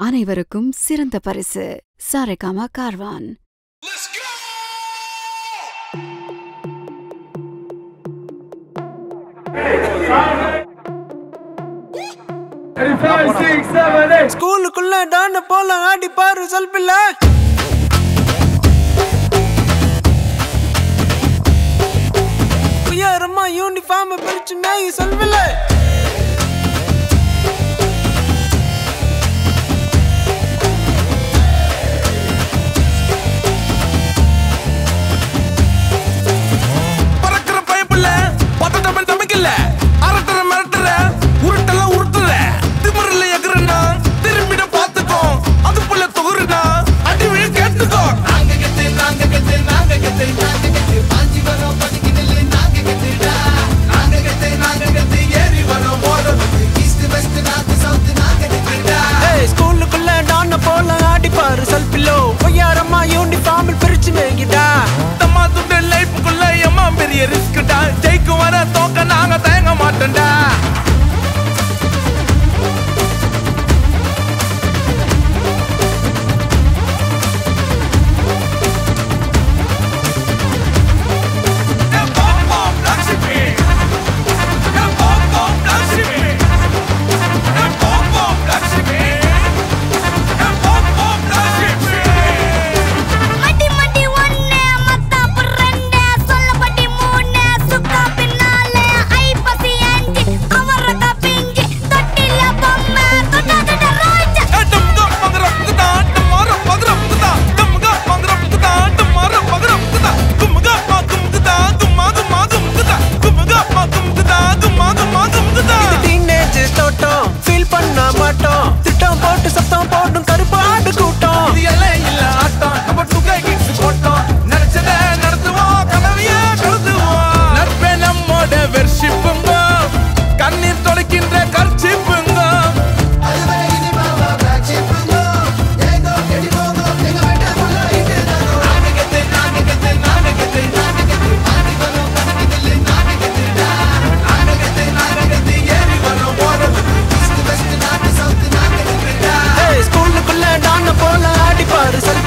அனைவருக்கும் சிறந்த பரிசு. சாரேகாமா கார்வான். ஸ்கூலுக்குள்ள டான போல ஆடி பாரு சொல்பில்ல உயரமா யூனிஃபார்ம் பிரிச்சு மேய் சொல்பில்ல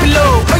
below.